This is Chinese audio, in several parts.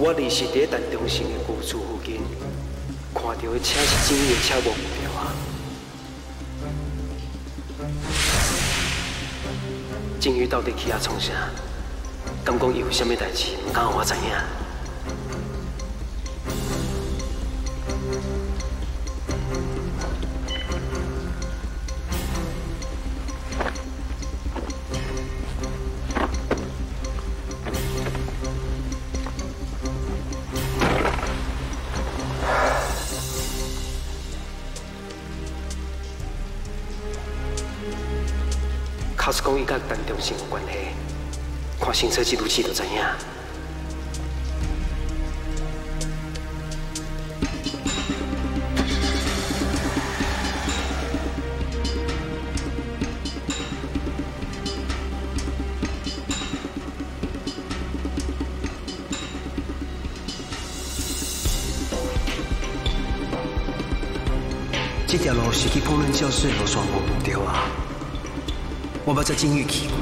我离是伫陈中心的旧厝附近，看到的车是静宇的车无唔对啊。静宇到底去遐创啥？敢讲伊有啥物代志，唔敢让我知影。卡是讲伊甲陈中信有关系，看行车记录器就知影。这条路是去烹饪教室路线无对啊。我捌在监狱去过，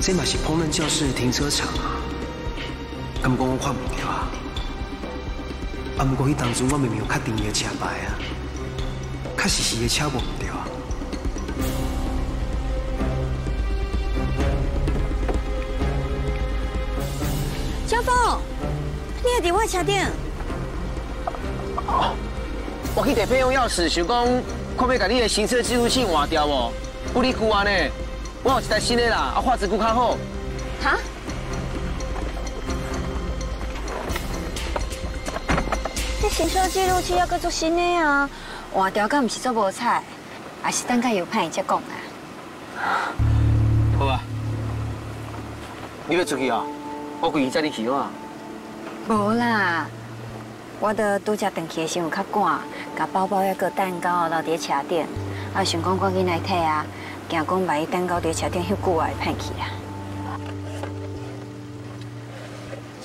这嘛是烹饪教室的停车场啊，敢讲我看唔到啊？啊，不过迄当初我明明有确定伊的车牌啊，确实是伊的车无唔对啊。江峰，你还伫我车顶？我去摕备用钥匙，想讲看要甲你的行车记录器换掉无？不离旧啊呢？我有一台新的啦，啊画质更较好。哈？这行车记录器要搁做新的啊？换掉敢唔是做无彩？还是等下有派才讲啊？好啊，你要出去啊？我规日载你去啊？无啦。我的拄只回去的时候较赶，甲包包一个蛋糕留伫车顶，啊想讲赶紧来摕啊，惊讲万一蛋糕伫车顶休久啊会歹去啊。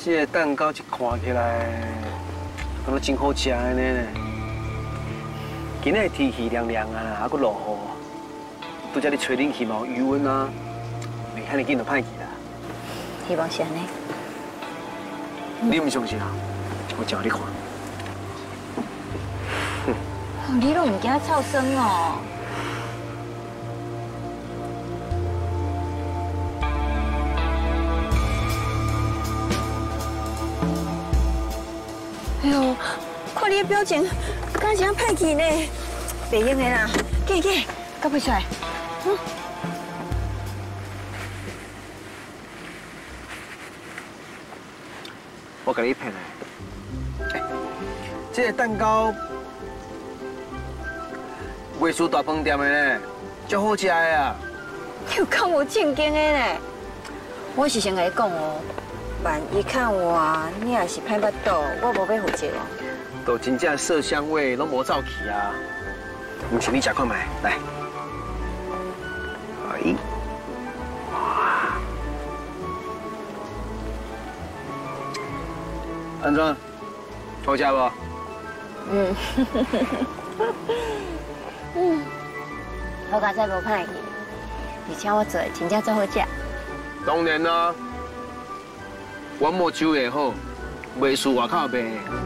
这个蛋糕一看起来，感觉真好食安尼呢。今日天气凉凉啊，还佫落雨，拄则你吹冷气嘛有余温啊，袂遐尼紧就歹去啦。希望是安尼。你唔相信啊？我叫你看。你都唔惊噪声哦？哎呦，看你的表情，敢是啊歹气呢？袂用的啦，给给，搞不出来。嗯。我给你骗的。这个蛋糕。卫书大饭店的呢，足好食的啊！又看我正经的呢，我是先跟你讲哦，万一看我，你也是歹巴肚，我无要负责哦。都真正色香味拢无走去啊！唔是你食看卖，来，哎，哇，安怎？好食不？嗯。嗯，好佳哉无歹去，而且我做的真正最好食。当然啦，我莫酒也好，袂输外口卖。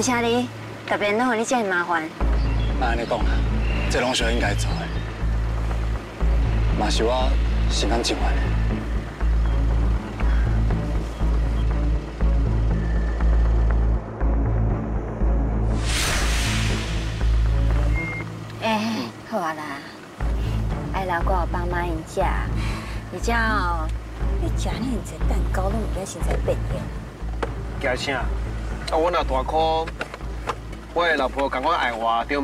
多谢你，特别弄你这么麻烦。那安尼讲啊，这拢是应该做的，嘛是我心甘情愿的。哎，好啊啦，爱老我爸妈因食，而且哦，你食你这蛋糕拢唔该先在变样。惊啥？啊，我那大哥，我的老婆赶快爱我，对